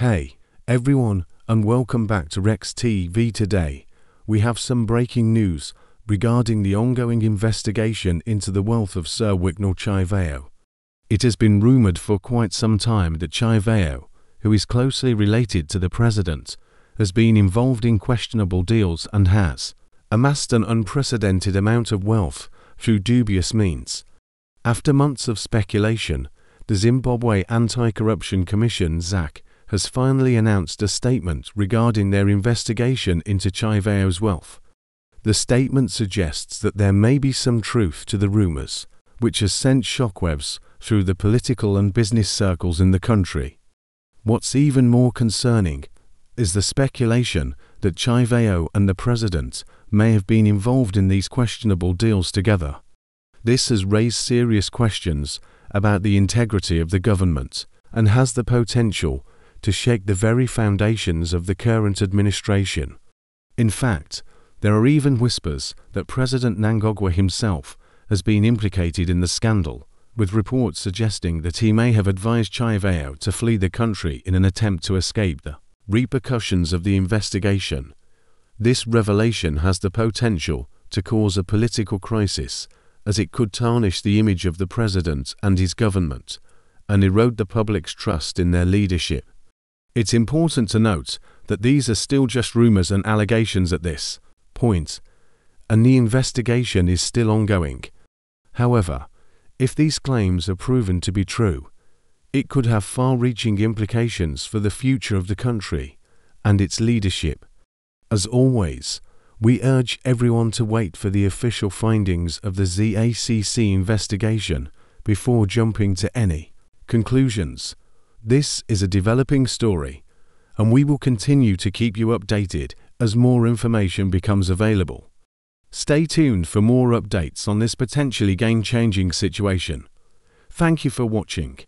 Hey, everyone, and welcome back to Rex TV today. We have some breaking news regarding the ongoing investigation into the wealth of Sir Wicknell Chivhayo. It has been rumoured for quite some time that Chivhayo, who is closely related to the president, has been involved in questionable deals and has amassed an unprecedented amount of wealth through dubious means. After months of speculation, the Zimbabwe Anti-Corruption Commission ZACC has finally announced a statement regarding their investigation into Chivhayo's wealth. The statement suggests that there may be some truth to the rumours, which has sent shockwaves through the political and business circles in the country. What's even more concerning is the speculation that Chivhayo and the president may have been involved in these questionable deals together. This has raised serious questions about the integrity of the government and has the potential to shake the very foundations of the current administration. In fact, there are even whispers that President Mnangagwa himself has been implicated in the scandal, with reports suggesting that he may have advised Chivhayo to flee the country in an attempt to escape the repercussions of the investigation. This revelation has the potential to cause a political crisis as it could tarnish the image of the president and his government and erode the public's trust in their leadership. It's important to note that these are still just rumors and allegations at this point, and the investigation is still ongoing. However, if these claims are proven to be true, it could have far reaching implications for the future of the country and its leadership. As always, we urge everyone to wait for the official findings of the ZACC investigation before jumping to any conclusions. This is a developing story, and we will continue to keep you updated as more information becomes available. Stay tuned for more updates on this potentially game changing situation. Thank you for watching.